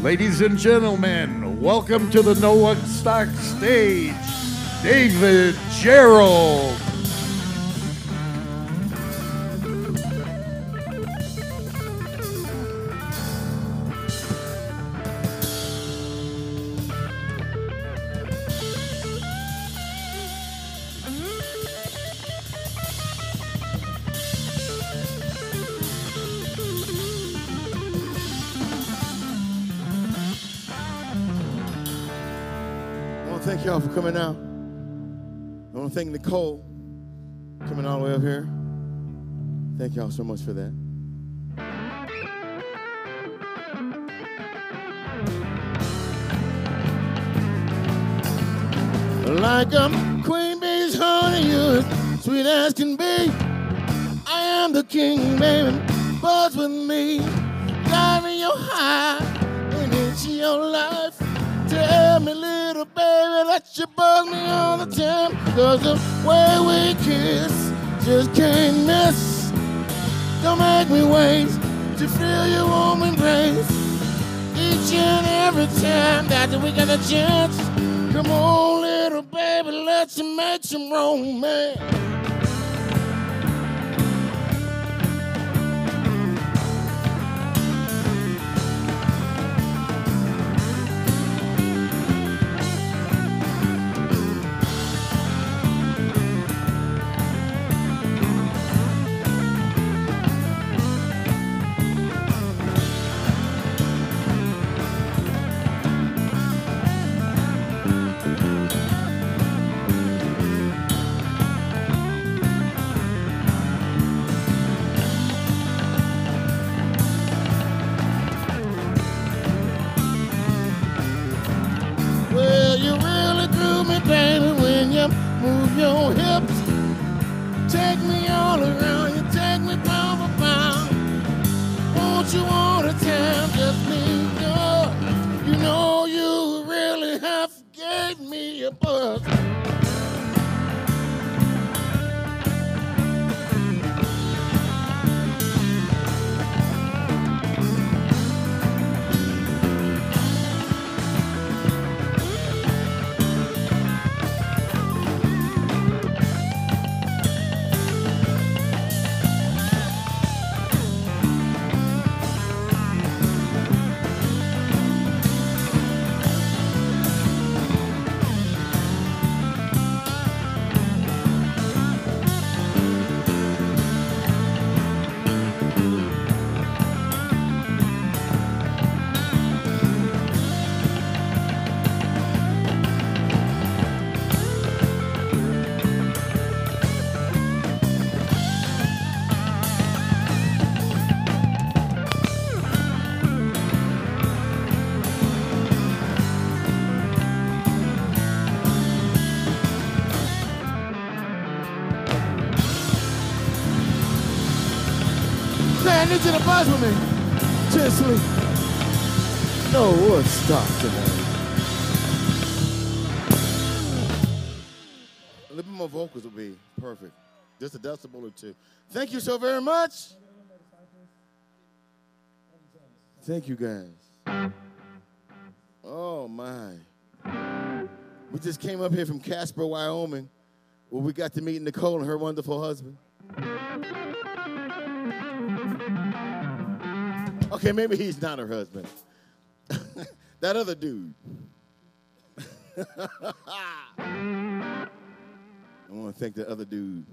Ladies and gentlemen, welcome to the Nowoodstock stage, David Gerald. Coming out. I want to thank Nicole coming all the way up here. Thank y'all so much for that. Like a queen bee's honey, you're sweet as can be. I am the king, baby. Buzz with me. Dive in your high and into your life. Tell me, little baby, that you buzz me all the time. Cause the way we kiss just can't miss. Don't make me wait to feel your warm embrace. Each and every time that we got a chance. Come on, little baby, let's make some romance. Need you to buzz with me. Gently. No, what stop tonight. A little bit more vocals would be perfect. Just a decibel or two. Thank you so very much. Thank you guys. Oh my. We just came up here from Casper, Wyoming, where we got to meet Nicole and her wonderful husband. Okay, maybe he's not her husband. that other dude. I want to thank the other dude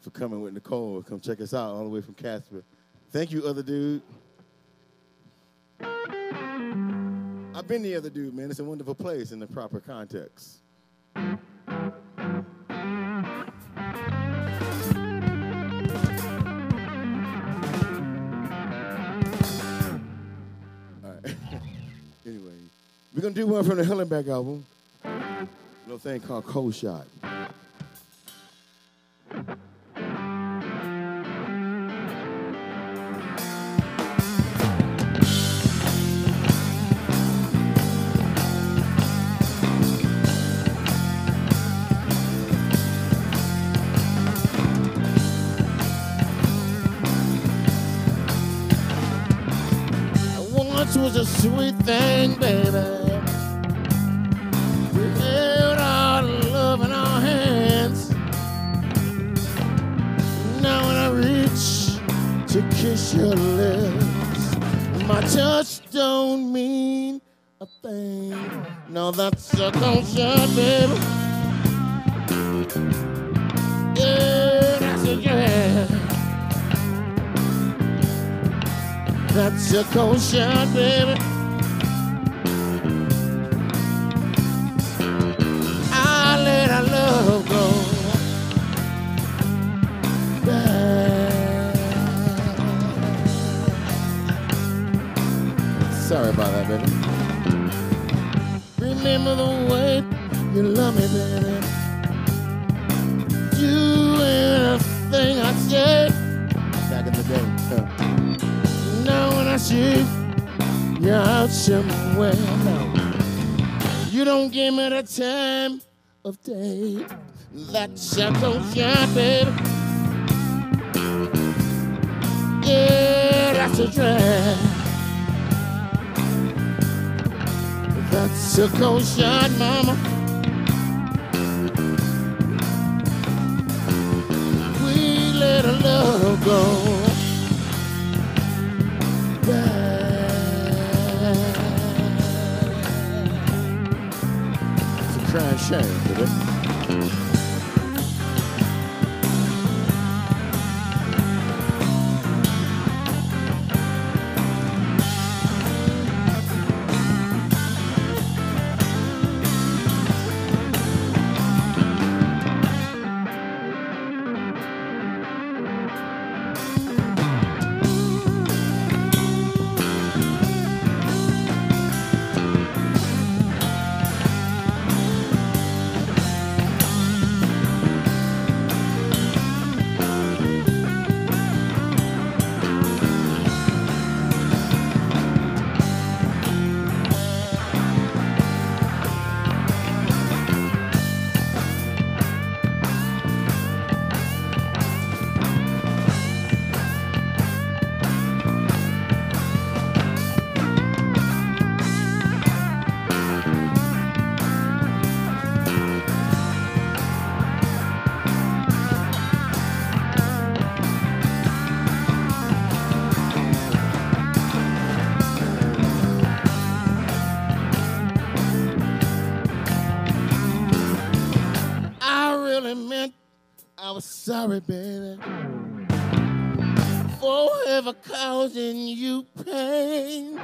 for coming with Nicole. Come check us out all the way from Casper. Thank you, other dude. I've been the other dude, man. It's a wonderful place in the proper context. We're gonna do one from the Hell and Back album. A little thing called Cold Shot. was a sweet thing, baby. Kiss your lips, my touch don't mean a thing. No, that's a conscience, baby. Yeah, that's a yeah. That's a shot, baby. I let our love go. Sorry about that, baby. Remember the way you love me, baby. Do anything I say. Back in the day. huh. Now when I see you're out somewhere, no. You don't give me the time of day. That's shot, baby. Yeah, that's a drag. That's a cold shot, mama. We let our love go. It's a crying shame, baby. Sorry, baby, for ever causing you pain.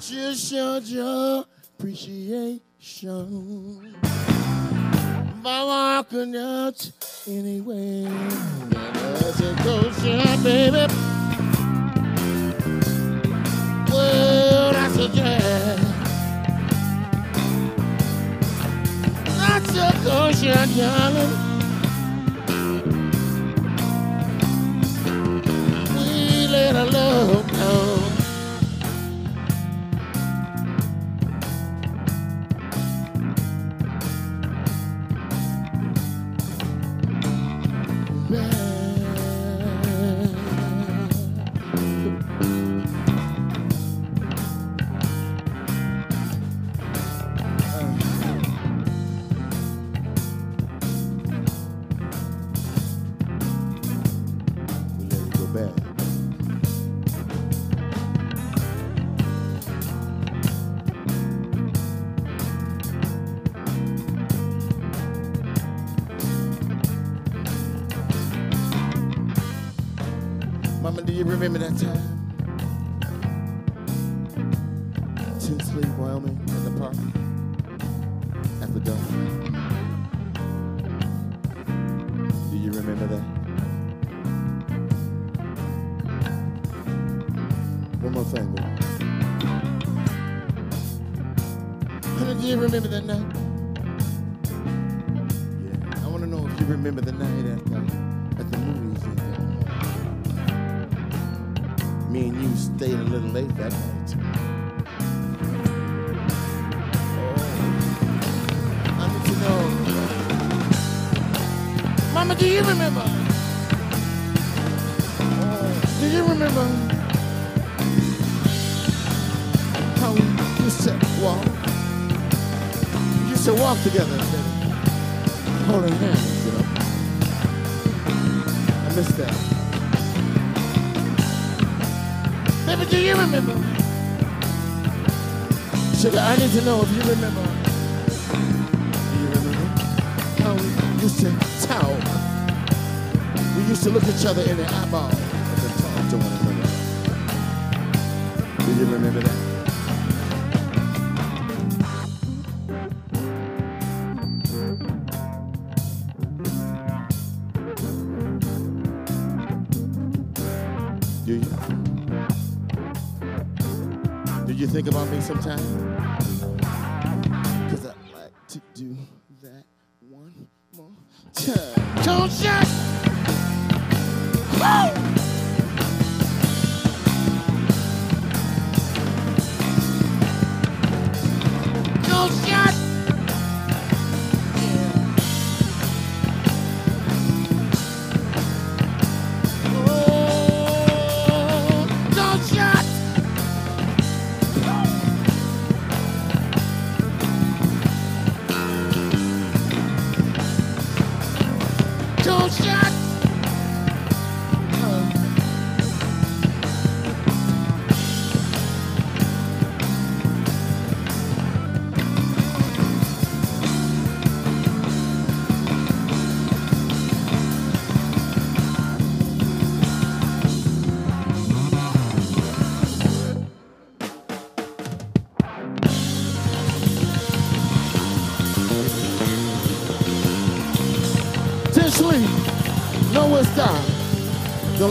Just showed your appreciation by walking out anyway. That's a ghost shot, baby. Well, that's a drag. That's a kosher, darling. Let our love go. Do you remember? Do you remember? How we used to walk. We used to walk together, baby. holding hands, you know. I miss that. Baby, do you remember? Sugar, I need to know if you remember. Used to talk? We used to look each other in the eyeball and talk to one another. Do you remember that? Do you? Do you think about me sometimes?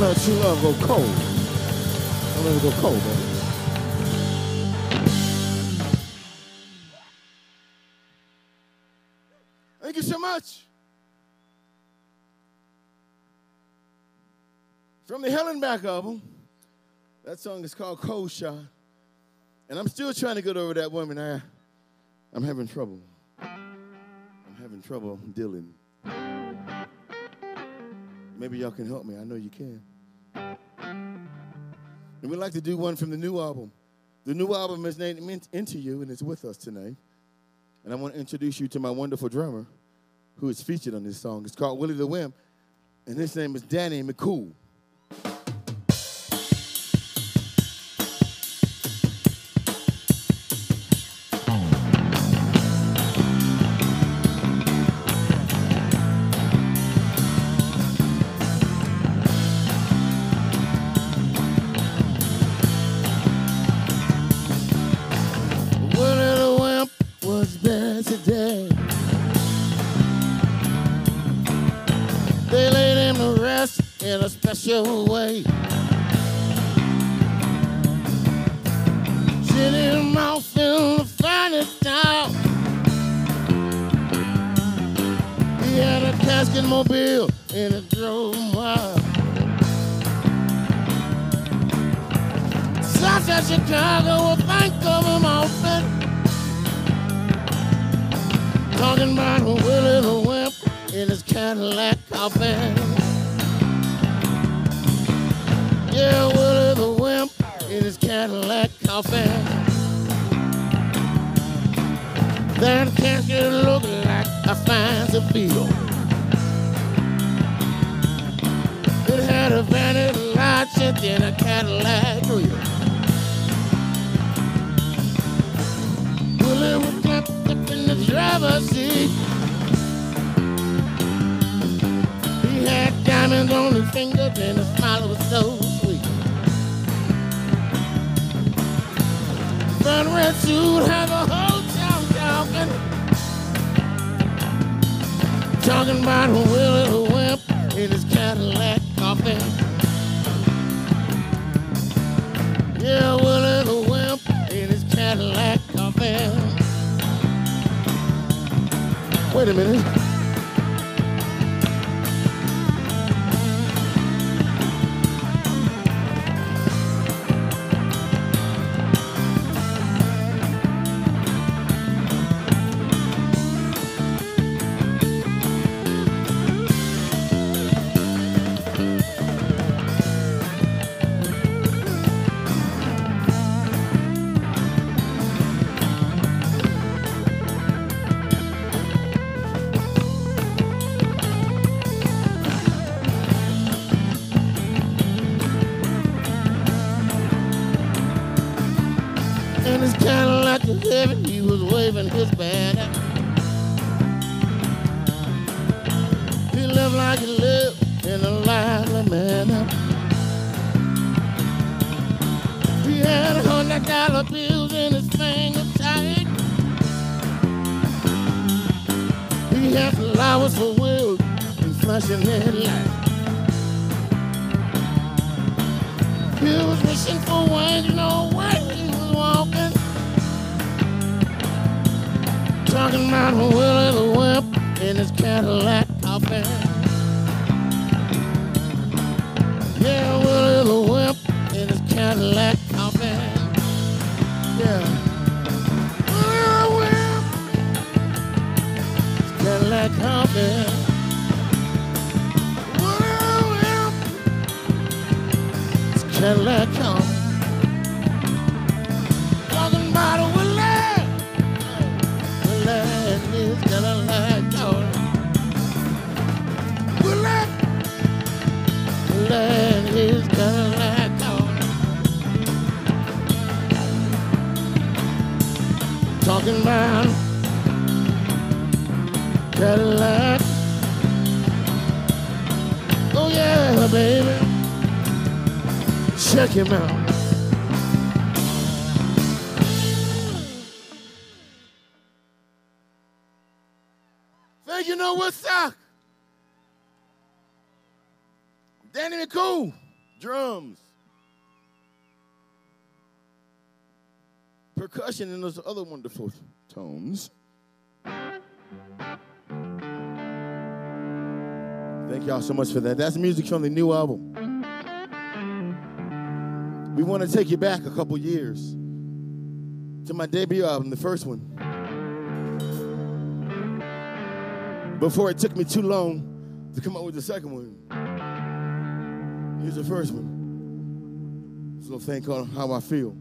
Let true love go cold. Don't let it go cold, baby. Thank you so much. From the Hell and Back album, that song is called Cold Shot. And I'm still trying to get over that woman. I, I'm having trouble. I'm having trouble dealing. Maybe y'all can help me. I know you can. And we'd like to do one from the new album. The new album is named Into You, and it's with us tonight. And I want to introduce you to my wonderful drummer who is featured on this song. It's called Willie the Wimp, and his name is Danny McCool. A way. Him off in the finest style. He had a casket mobile and it drove him wild. Southside Chicago will think of him often. Talking about Willie the Wimp in his Cadillac coffin. Yeah, Willie the Wimp in his Cadillac coffin. That casket looked like a fancy field. It had a vanity set in a Cadillac grill. Willie was clapped up in the driver's seat. He had diamonds on his fingers and his Front red suit had the whole town talking. Talking about Willie the Wimp in his Cadillac coffin. Yeah, Willie the Wimp in his Cadillac coffin. Wait a minute. Cadillac was he was waving his banner. He lived like he lived in a lively manner. He had a hundred dollar bills in his finger tight. He had flowers for wheels and flashing headlights. He was wishing for wine, you know Talking about Willie the Wimp in his Cadillac coffin. Yeah, Willie the Wimp in his Cadillac coffin. Yeah. Willie the Wimp, Cadillac coffin. Cadillac come. Out. Thank you, know what's up? Danny McCool, drums. Percussion and those other wonderful tones. Thank y'all so much for that. That's music from the new album. We want to take you back a couple years to my debut album, the first one. Before it took me too long to come up with the second one. Here's the first one. This little thing called How I Feel.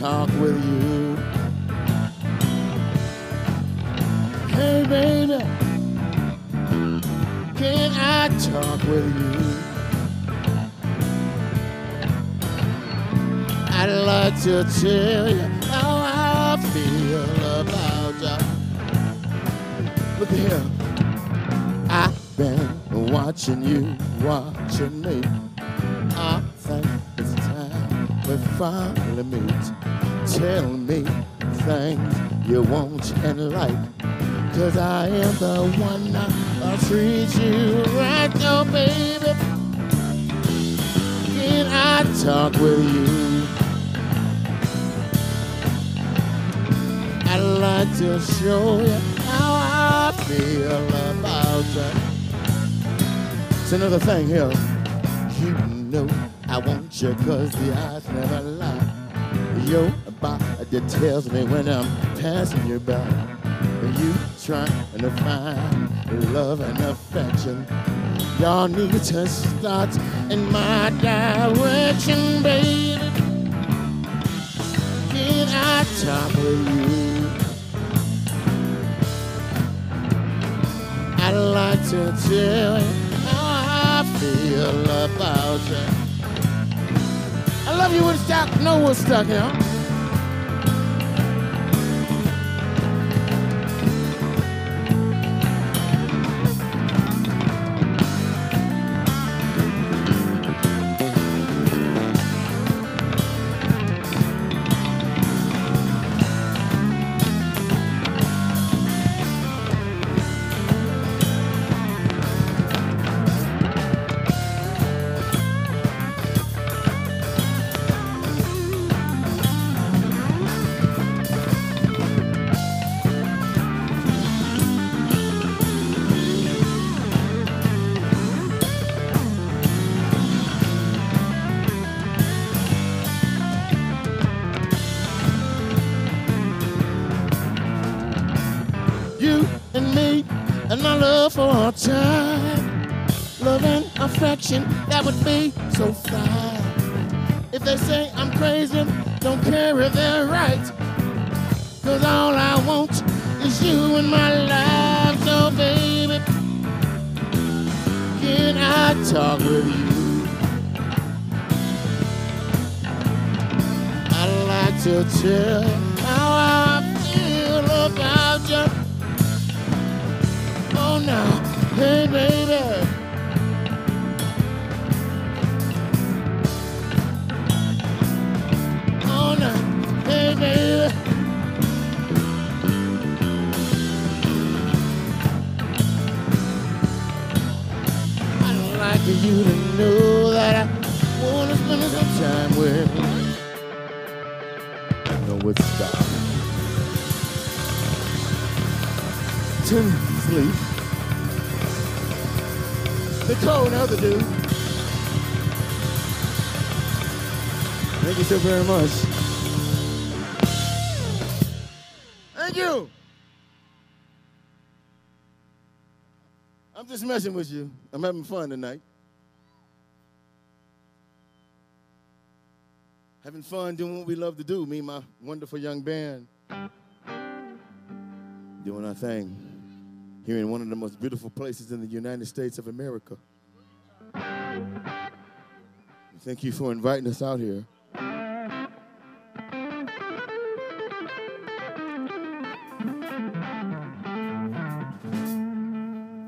Talk with you. Hey, baby, can I talk with you? I'd like to tell you how I feel about you. Look here, I've been watching you, watching me. I think it's time we finally meet. You want and like. Cause I am the one I'll treat you right now, baby. Can I talk with you? I'd like to show you how I feel about you. It's another thing here. You know I want you cause the eyes never lie. Your body tells me when I'm passing you by. You trying to find love and affection. Y'all need to start in my direction, baby. Can I talk with you? I'd like to tell you how I feel about you. I love you, Woodstock. Nowoodstock, you know. And that would be so fine. If they say I'm crazy, don't care if they're right. Cause all I want is you in my life, so baby, can I talk with you? I'd like to tell how I feel about you. Oh, now, hey, baby. So very much. Thank you. I'm just messing with you. I'm having fun tonight. Having fun doing what we love to do, me and my wonderful young band. Doing our thing here in one of the most beautiful places in the United States of America. Thank you for inviting us out here.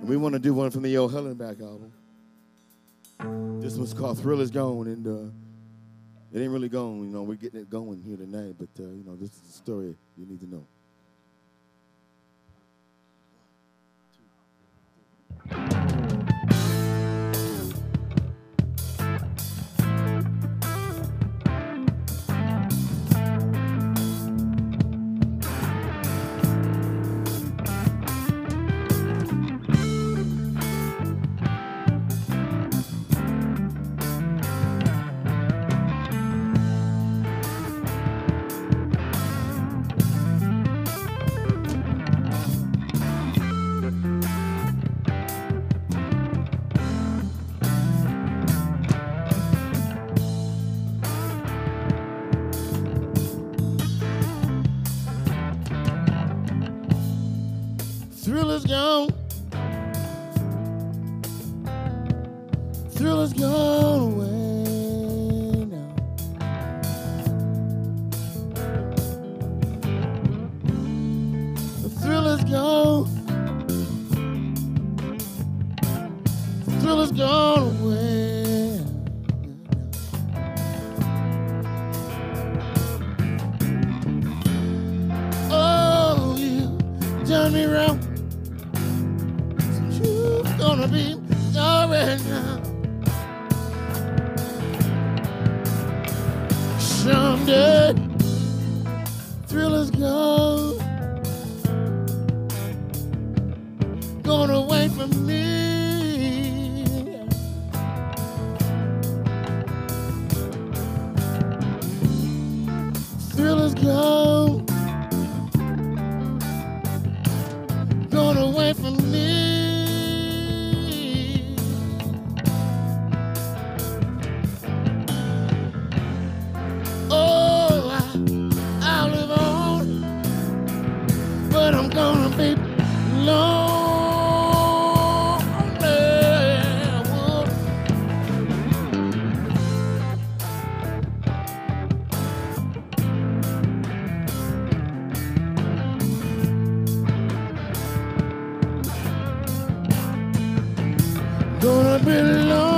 And we want to do one from the old Hell and Back album. This one's called Thrill Is Gone, and uh, it ain't really gone. You know, we're getting it going here tonight, but uh, you know, this is the story you need to know. Gonna be lonely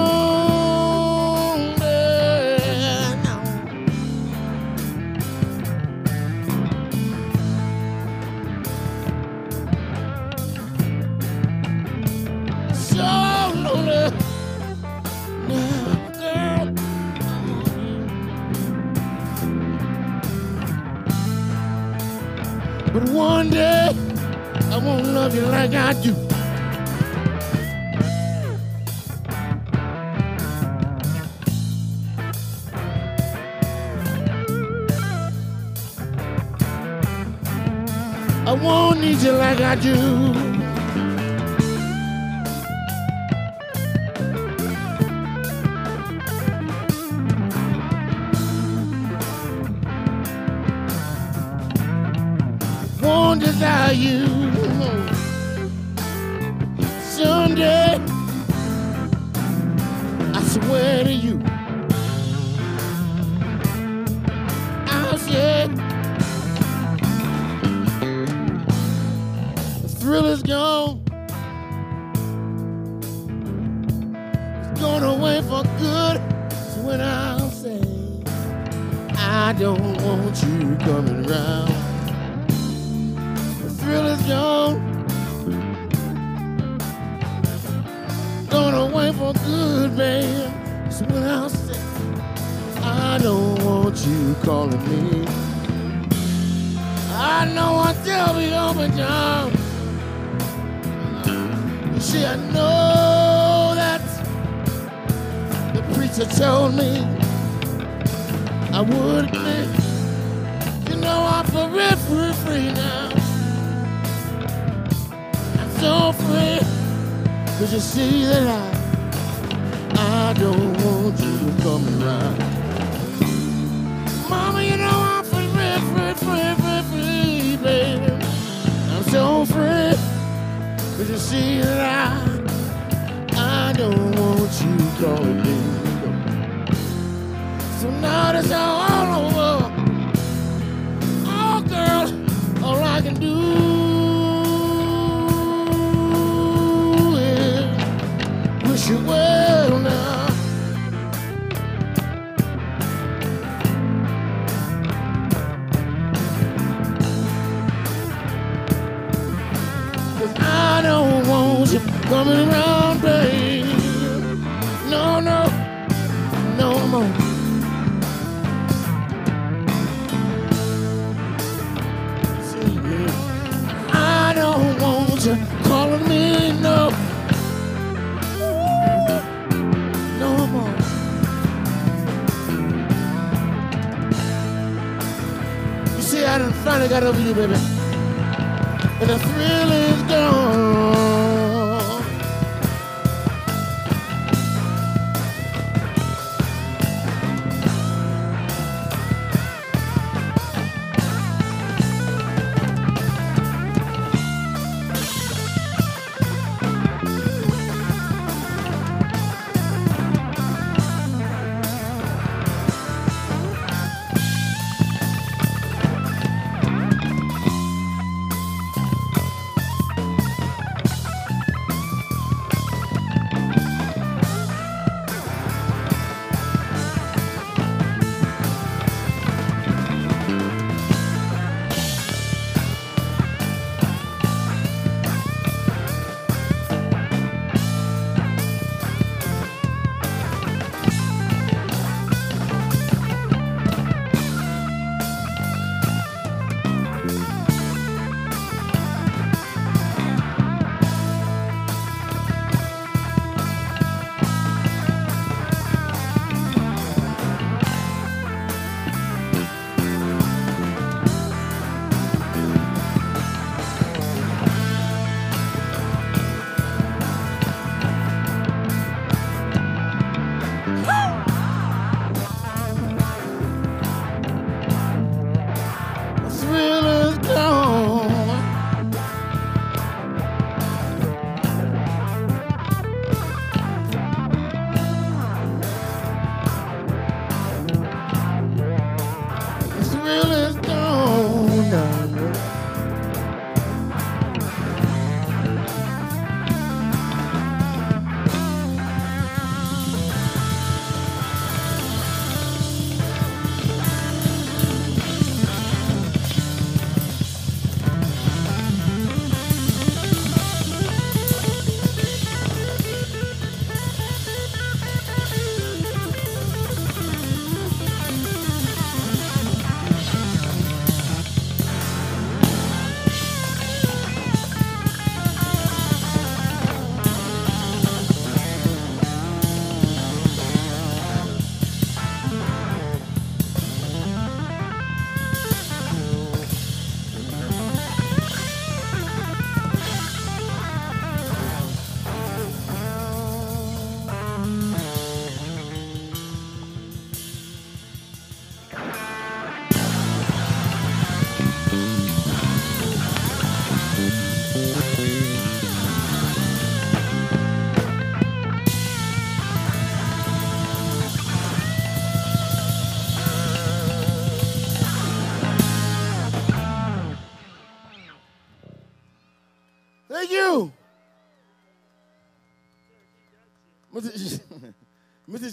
I do. Baby.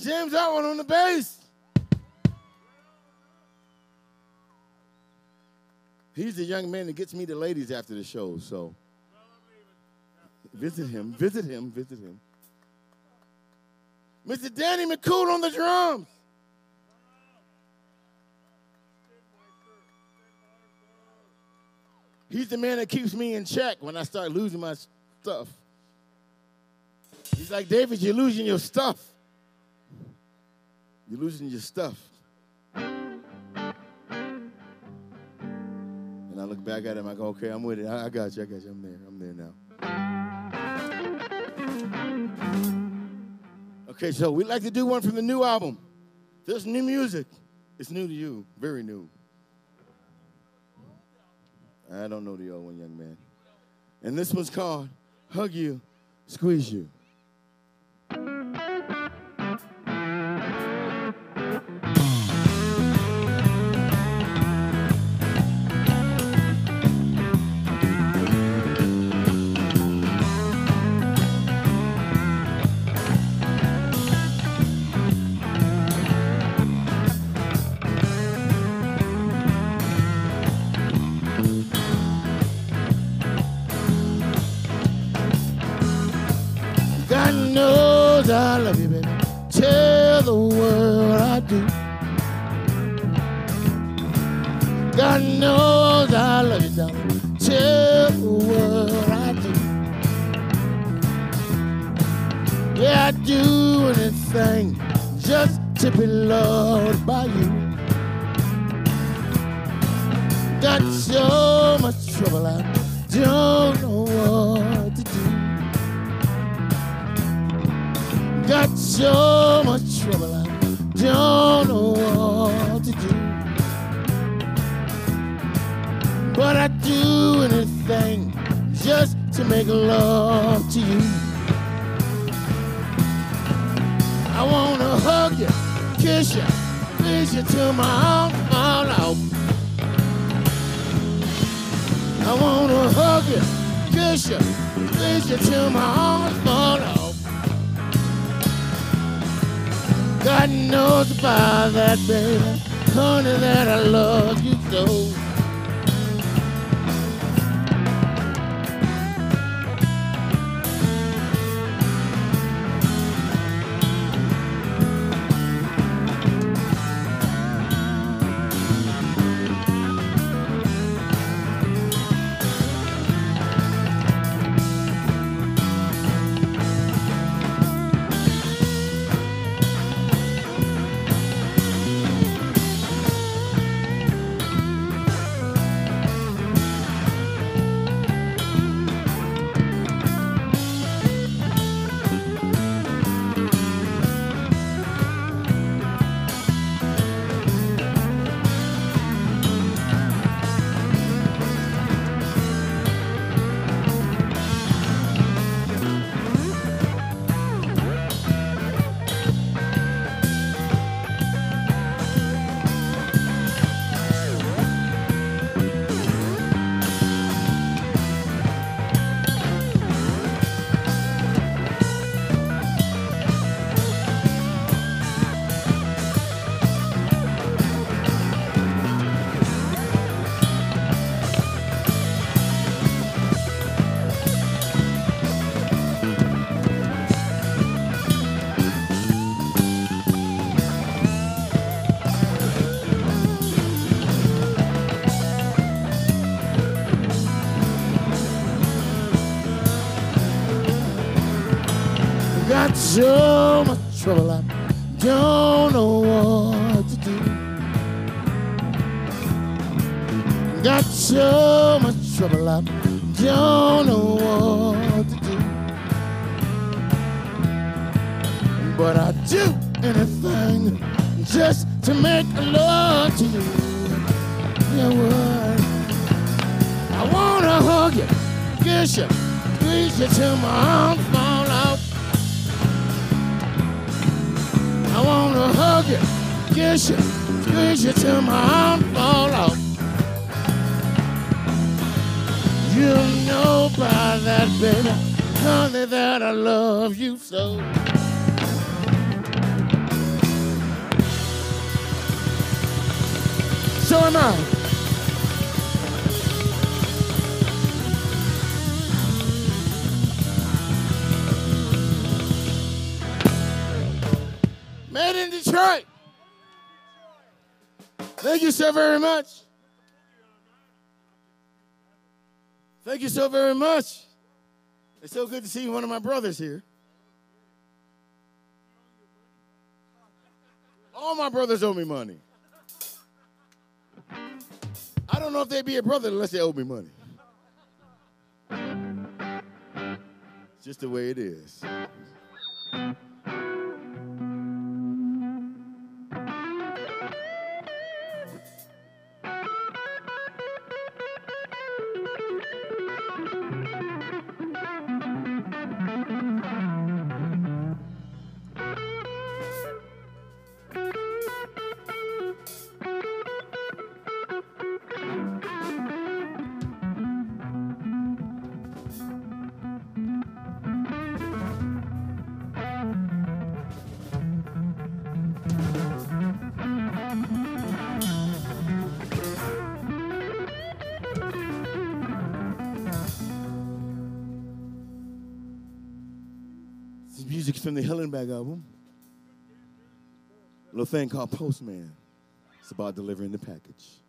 Mr. James Outward on the bass. He's the young man that gets me the ladies after the show, so visit him, visit him, visit him. Mr. Danny McCool on the drums. He's the man that keeps me in check when I start losing my stuff. He's like, David, you're losing your stuff. You're losing your stuff. And I look back at him, I go, okay, I'm with it. I, got you, I got you. I'm there. I'm there now. Okay, so we'd like to do one from the new album. There's new music. It's new to you, very new. I don't know the old one, young man. And this one's called Hug You, Squeeze You. Kiss you, squeeze you till my arms fall out. I wanna hug you, kiss you, squeeze you till my arms fall out. You know by that, baby. Honey, that I love you so. So am I. you so very much. Thank you so very much. It's so good to see one of my brothers here. All my brothers owe me money. I don't know if they'd be a brother unless they owe me money. It's just the way it is. Music from the Hell and Back album. A little thing called Postman. It's about delivering the package.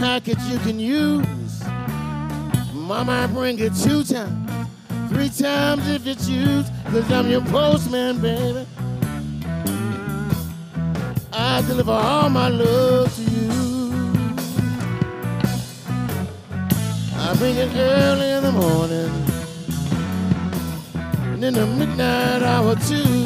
Package you can use. Mama, I bring it two times, three times if you choose, cause I'm your postman, baby. I deliver all my love to you. I bring it early in the morning, and in the midnight hour too.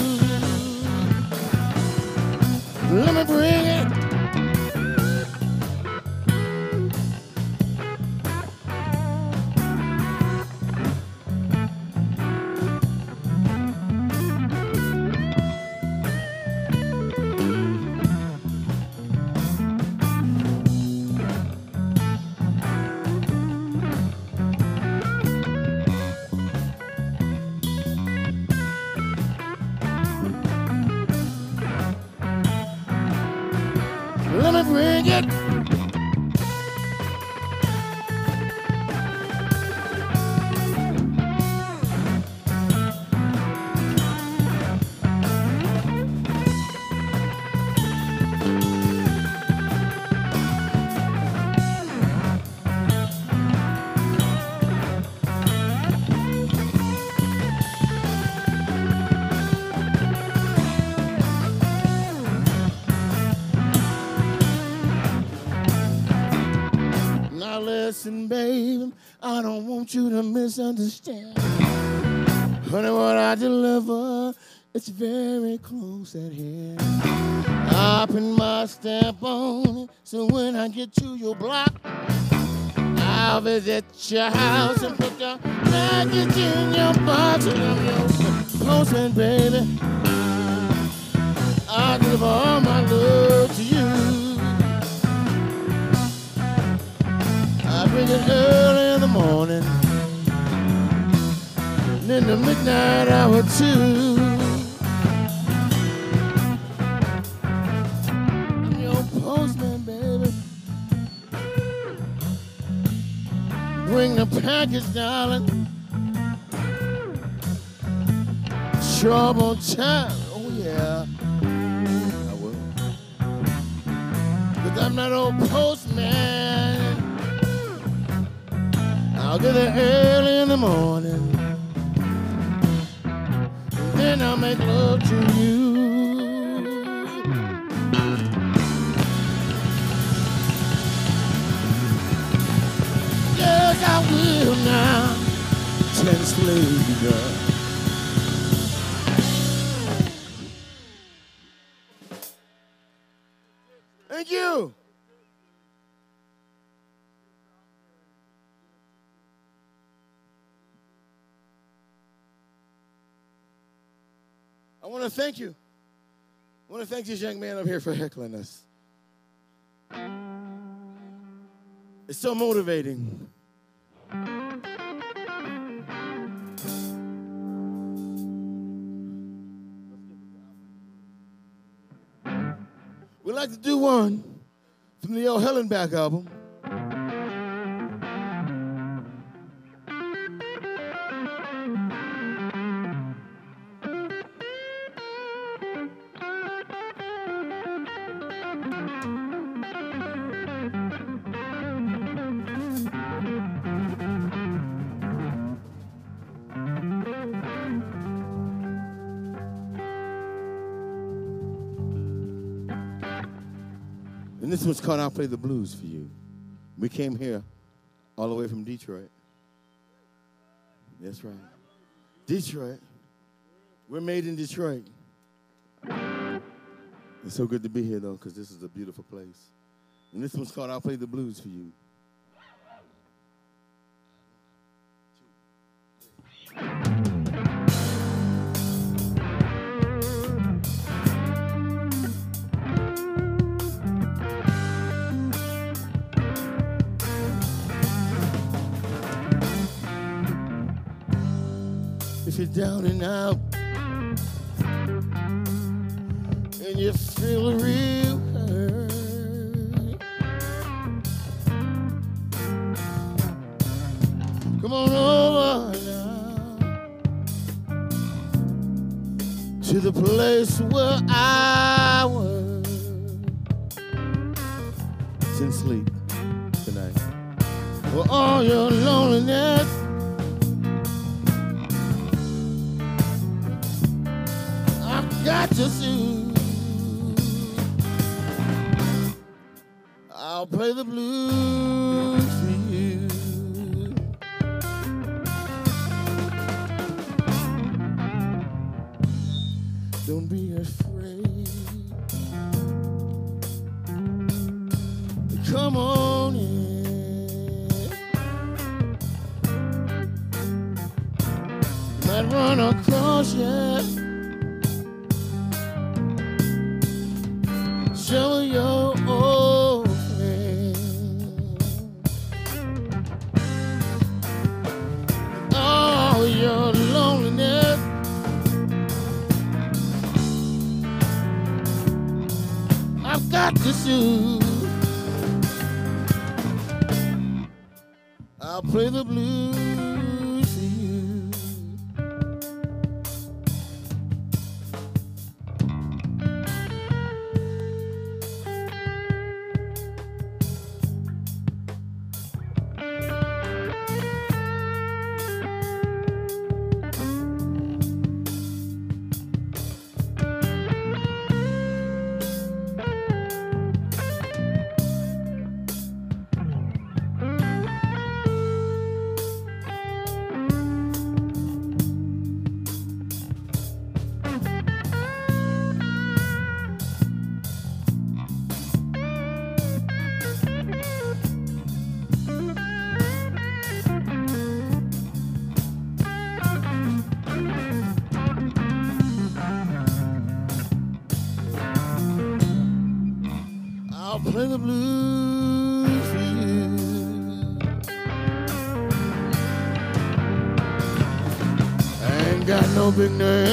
Listen, baby, I don't want you to misunderstand. Honey, what I deliver, it's very close at hand. I put my stamp on it, so when I get to your block, I'll visit your house and put the package in your box. And I'm your postman, baby. I deliver all my love to you. I bring it early in the morning, And in the midnight hour too. I'm your postman, baby. Bring the package, darling. Trouble time. Oh yeah. I will. Cause I'm not old postman. I'll get there early in the morning. Then I'll make love to you. Yes, I will now. Slave girl. Thank you. I want to thank you. I want to thank this young man up here for heckling us. It's so motivating. We'd like to do one from the old Hell and Back album. This one's called I'll Play the Blues for You. We came here all the way from Detroit. That's right. Detroit. We're made in Detroit. It's so good to be here, though, because this is a beautiful place. And this one's called I'll Play the Blues for You. Down and out. And you feel real hurt, come on over now. To the place where I Might run across you. Show your old friend. Oh, your loneliness. I've got to soothe. I'll play the blues big name.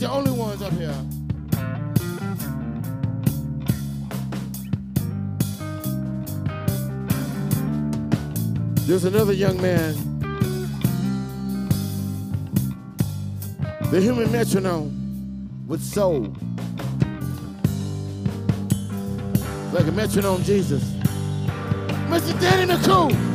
The only ones up here. There's another young man, the human metronome with soul. Like a metronome Jesus. Mr. Danny McCool.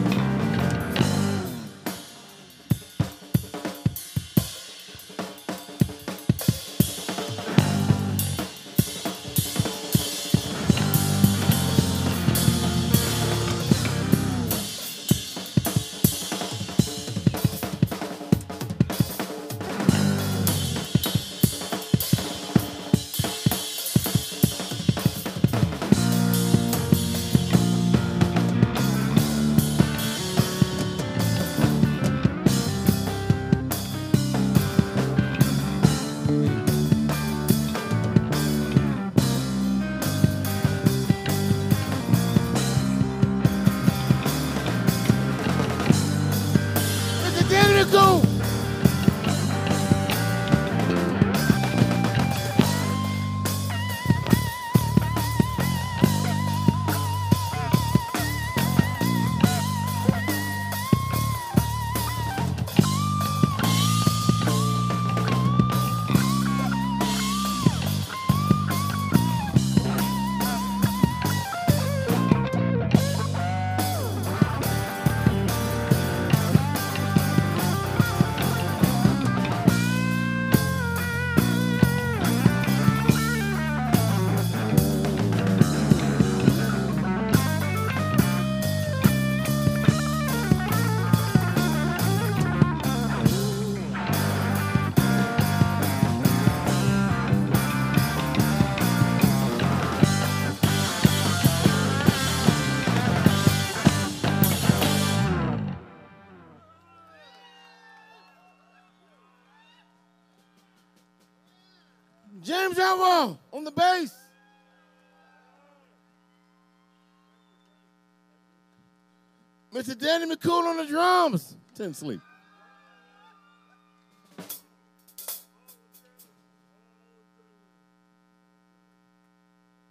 McCool on the drums. Ten sleep.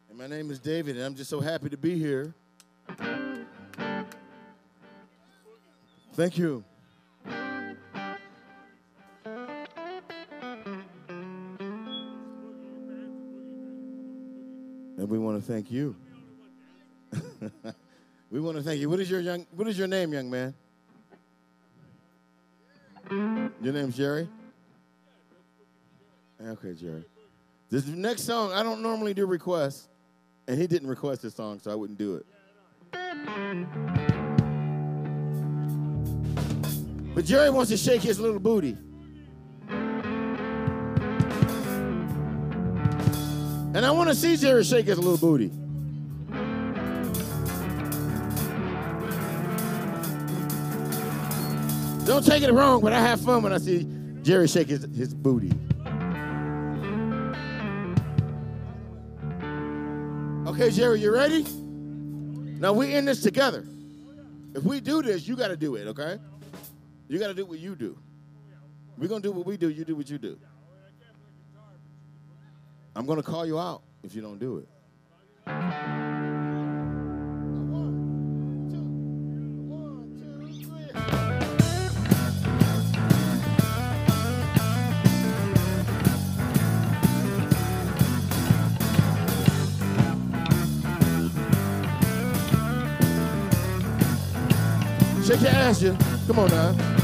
And my name is David, and I'm just so happy to be here. Thank you. And we want to thank you. we want to thank you. What is your young what is your name, young man? Your name's Jerry? Okay, Jerry. This next song, I don't normally do requests, and he didn't request this song, so I wouldn't do it. But Jerry wants to shake his little booty. And I want to see Jerry shake his little booty. Don't take it wrong, but I have fun when I see Jerry shake his, his booty. Okay, Jerry, you ready? Now we in this together. If we do this, you got to do it, okay? You got to do what you do. We're going to do what we do, you do what you do. I'm going to call you out if you don't do it. You. Come on now.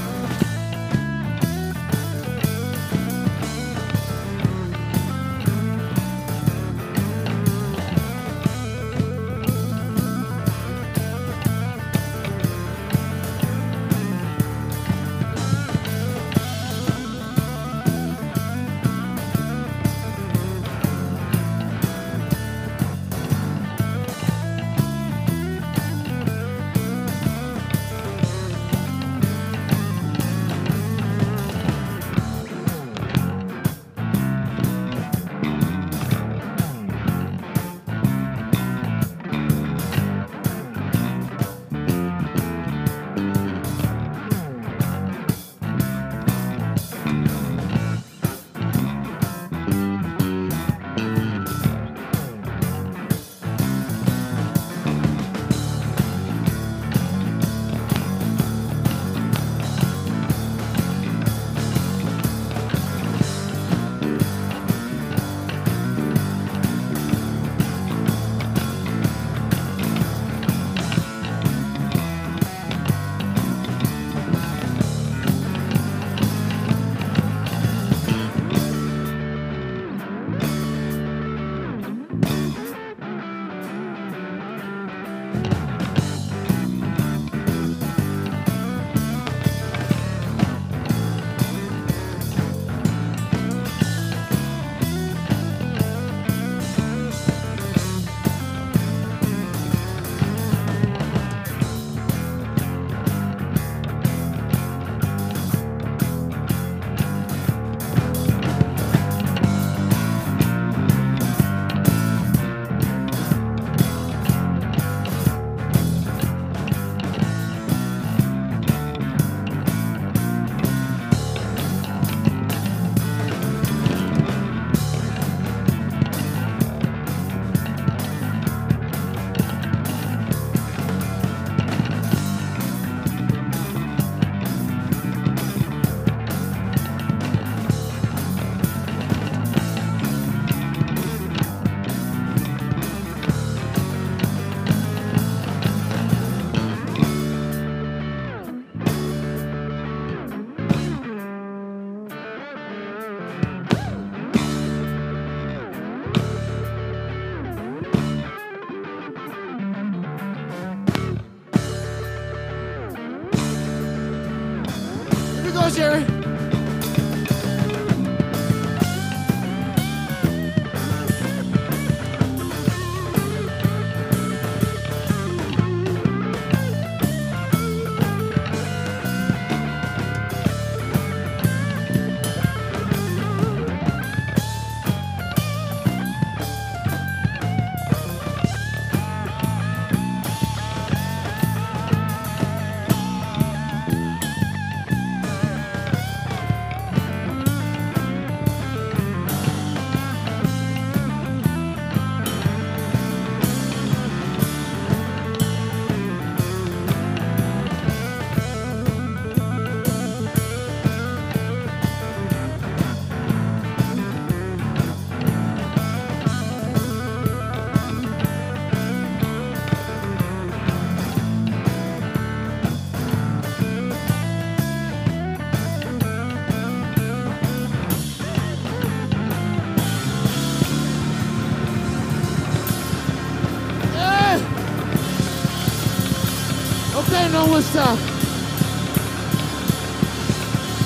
Woodstock.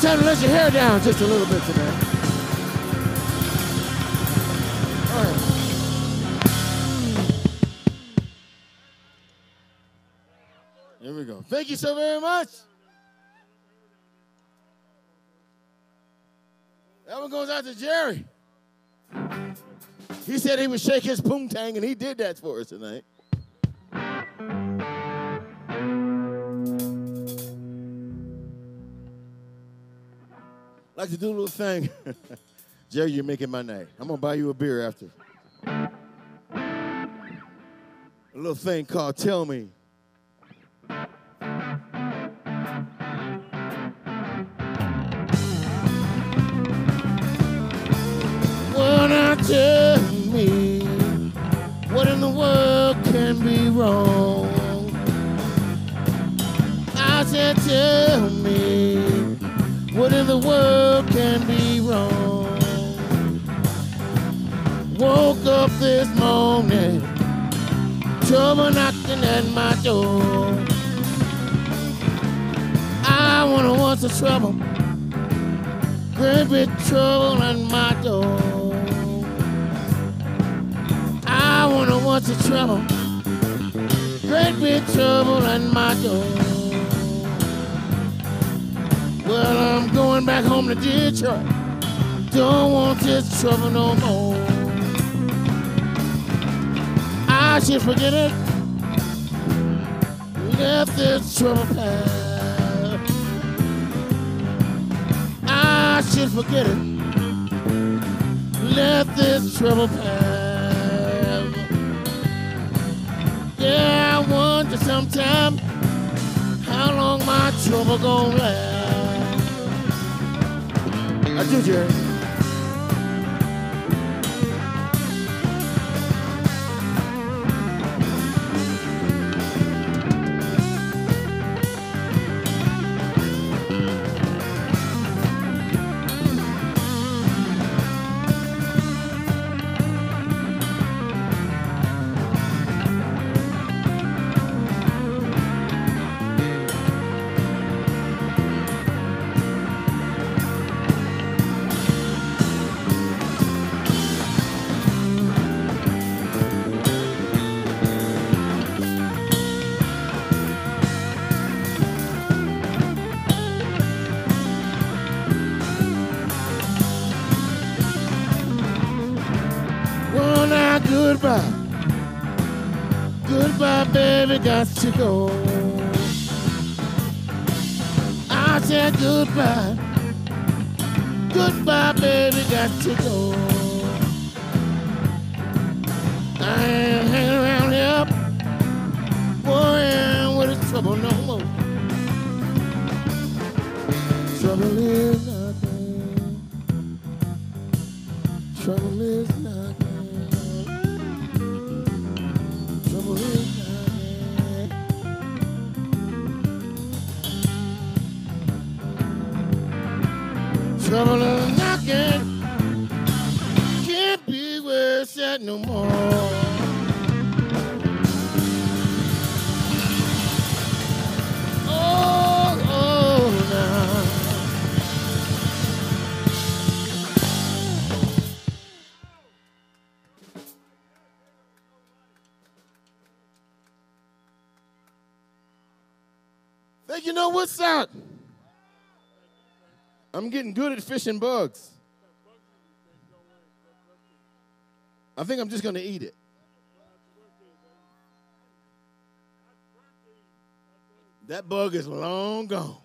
Time to let your hair down just a little bit today. Right. Here we go. Thank you so very much. That one goes out to Jerry. He said he would shake his poontang, and he did that for us tonight. Like to do a little thing. Jerry, you're making my night. I'm gonna buy you a beer after. A little thing called Tell Me. Well, now tell me what in the world can be wrong. I said, tell me the world can be wrong. Woke up this morning, trouble knocking at my door. I wanna want the trouble great big trouble at my door. I wanna want the trouble, great big trouble at my door. Well, I'm going back home to Detroit. Don't want this trouble no more. I should forget it. Left this trouble past. I should forget it. Let this trouble pass. Yeah, I wonder sometime how long my trouble gonna last. I do, Jerry. Well, Goodbye, got to go. I said goodbye. Goodbye, baby, got to go. I ain't hanging around here worrying with the trouble no more. Trouble is good at fishing bugs. I think I'm just gonna eat it. That bug is long gone.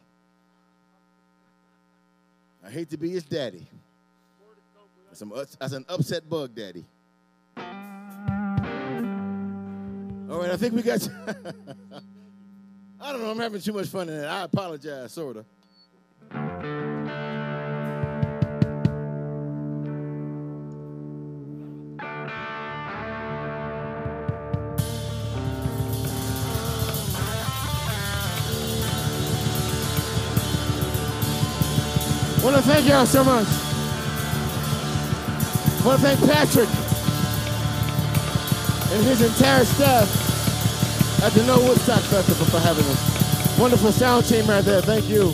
I hate to be his daddy. That's, some, that's an upset bug daddy. All right, I think we got. I don't know. I'm having too much fun in it. I apologize, sorta. Want to thank y'all so much. I want to thank Patrick and his entire staff at the Nowoodstock Festival for having us. Wonderful sound team right there. Thank you.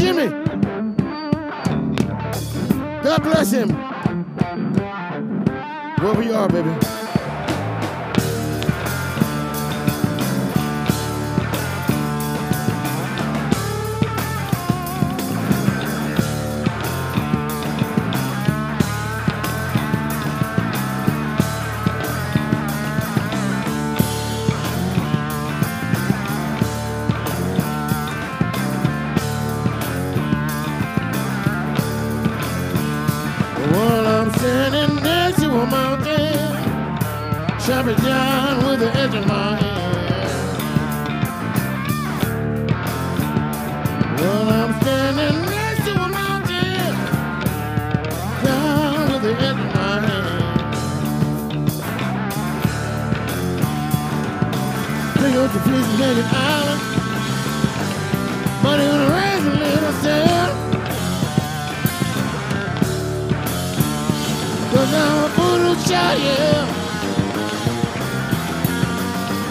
Jimmy.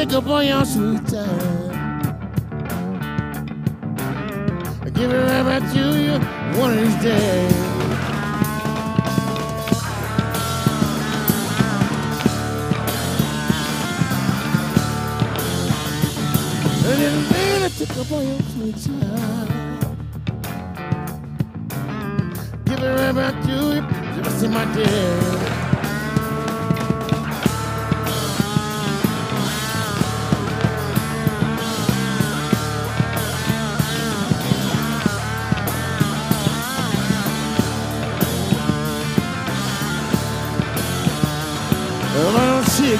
Mean to take up on your sweet time. I give it right back to you one of these days. Take up on your sweet time. Give it right back to you just in my day.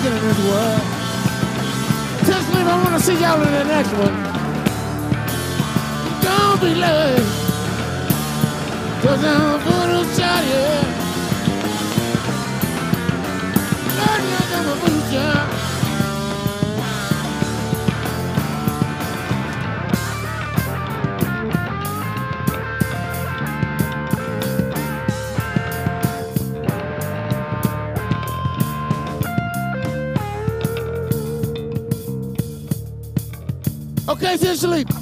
Again in this world. Tell me I want to see y'all in the next one. Don't be late. Cause I'm gonna tell you. Lord, you're gonna lose ya. Okay,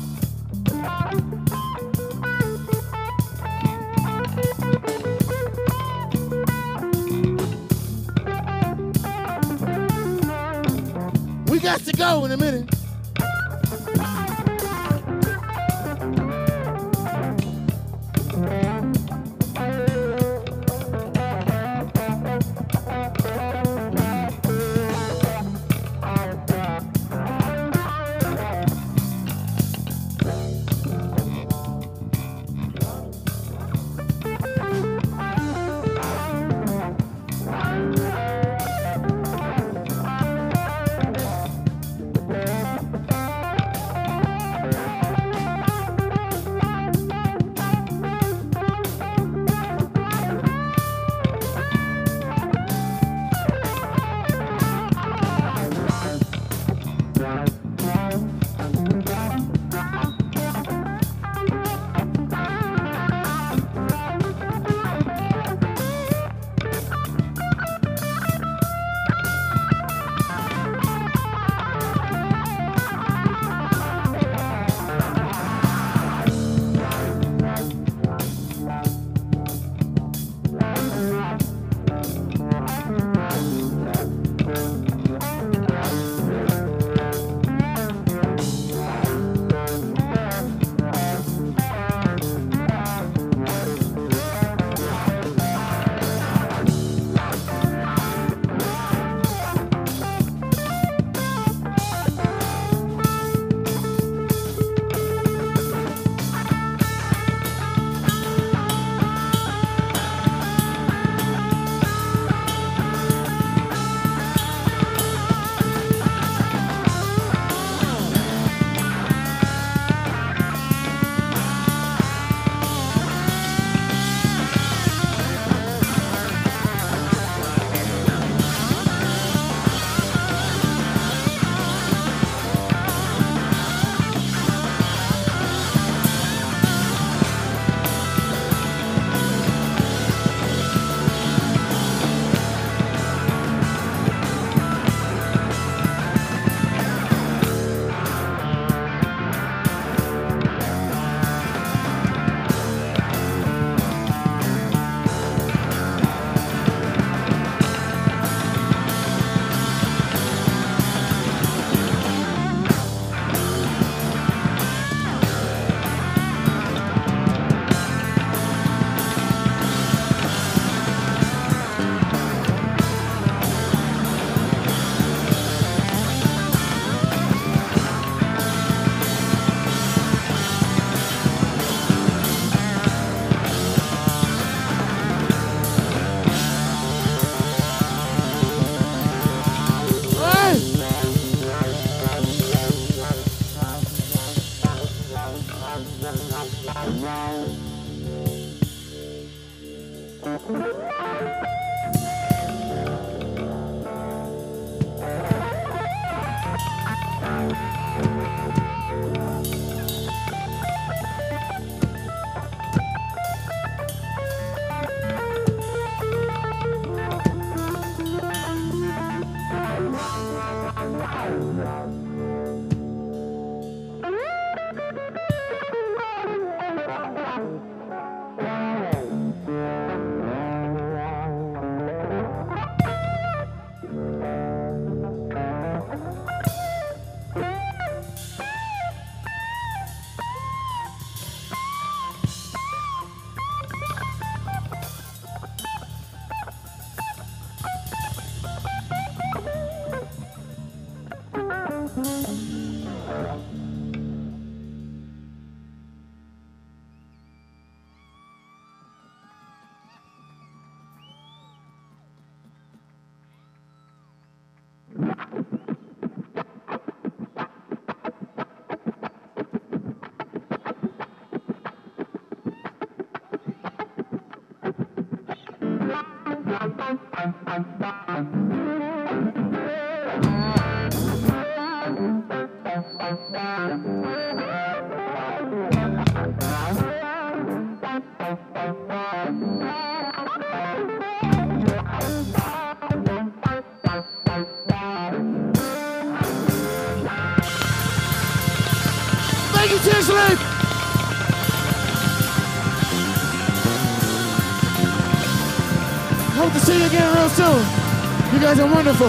You guys are wonderful.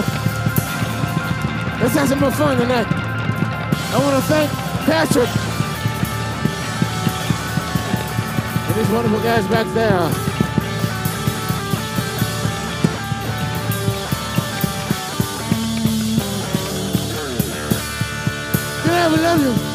Let's have some more fun tonight. I want to thank Patrick and these wonderful guys back there. Good night, we love you.